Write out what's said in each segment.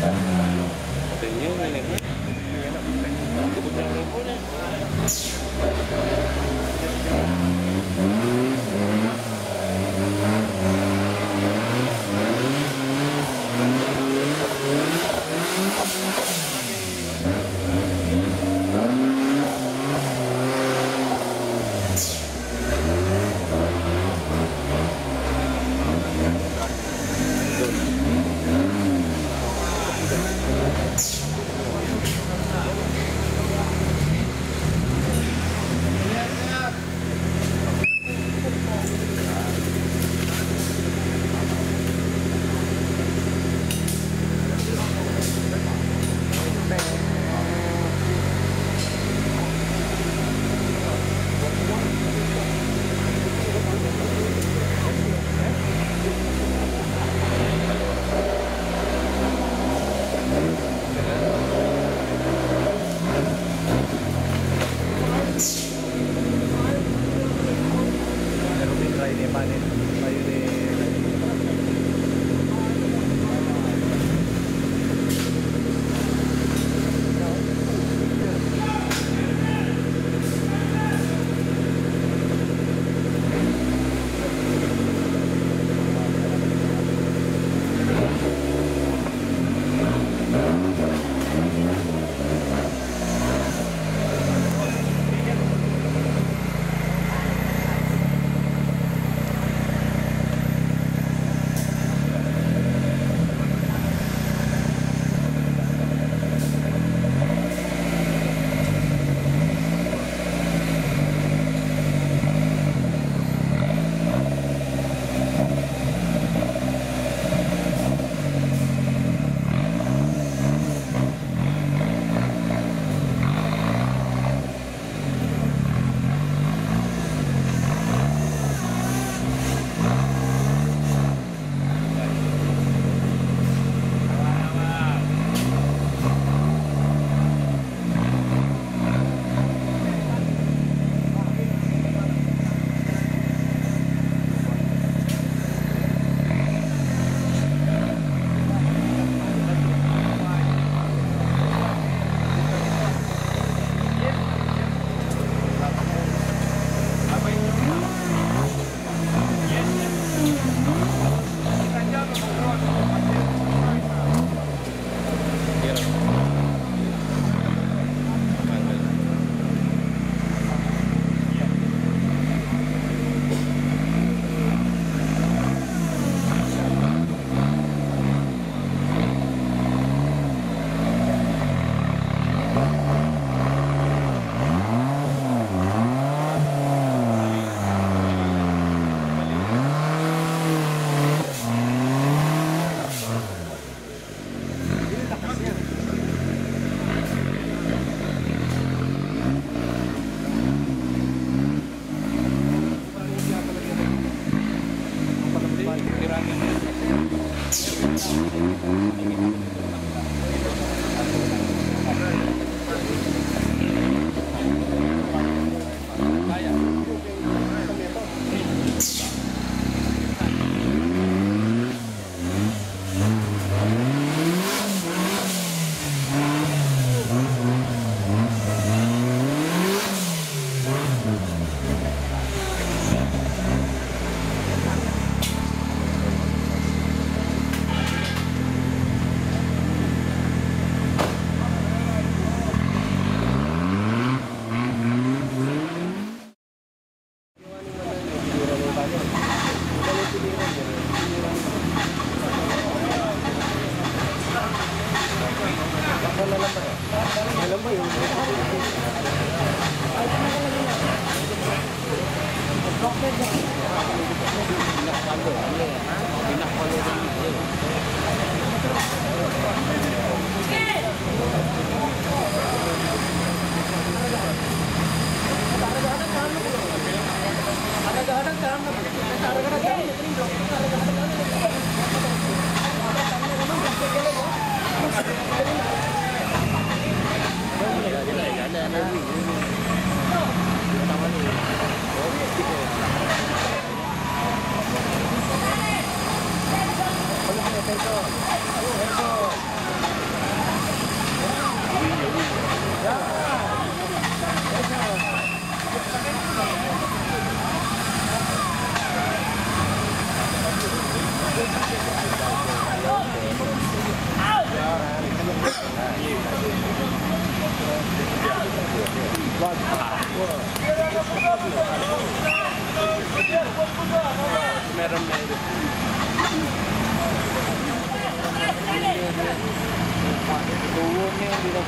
Thank you.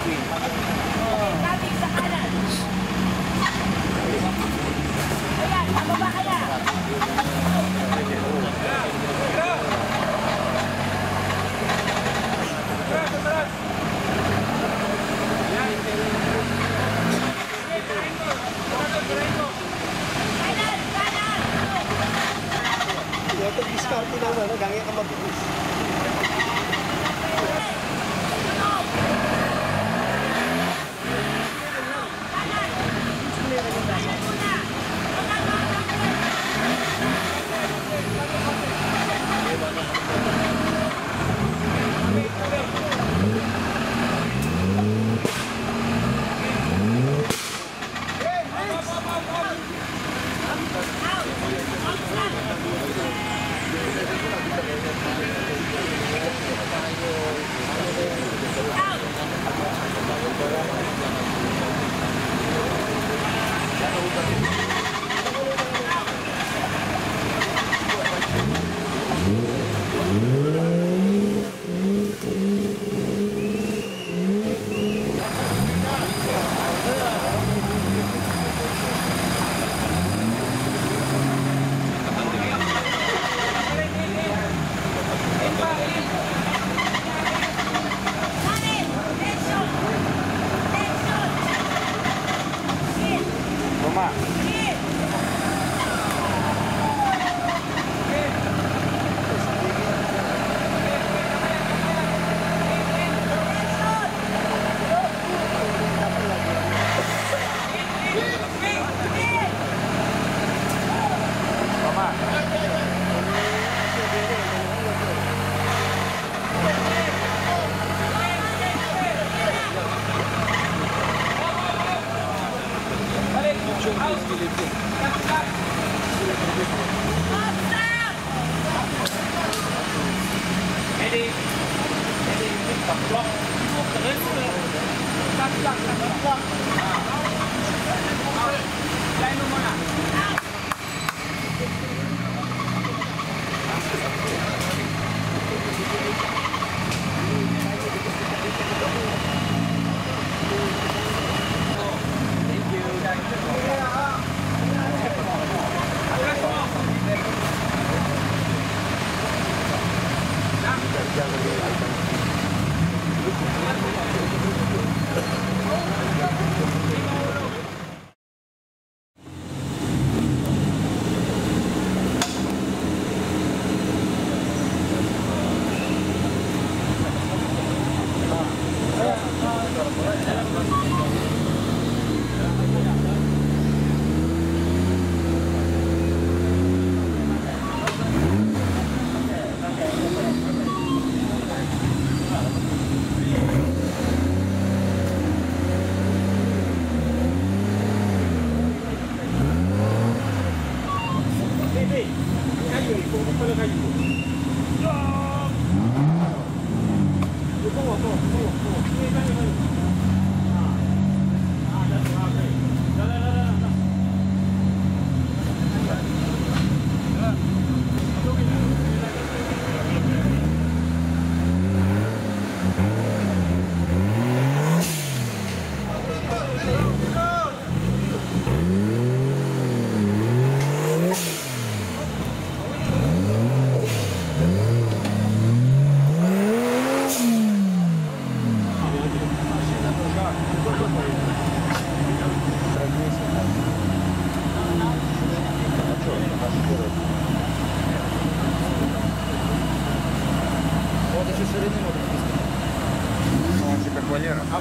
Dinapin. Kapit sa kanan. Ayan, pababa ka na. Ito, diskarte naman, no? gangya ka mabilis. đi. Thế thì mình tập lọc xuống tới xuống à. đây cắt cắt cắt cắt cắt cắt cắt cắt cắt cắt cắt cắt jangan dilakukan. Вот еще ширины можно. Ну, он же как валера. А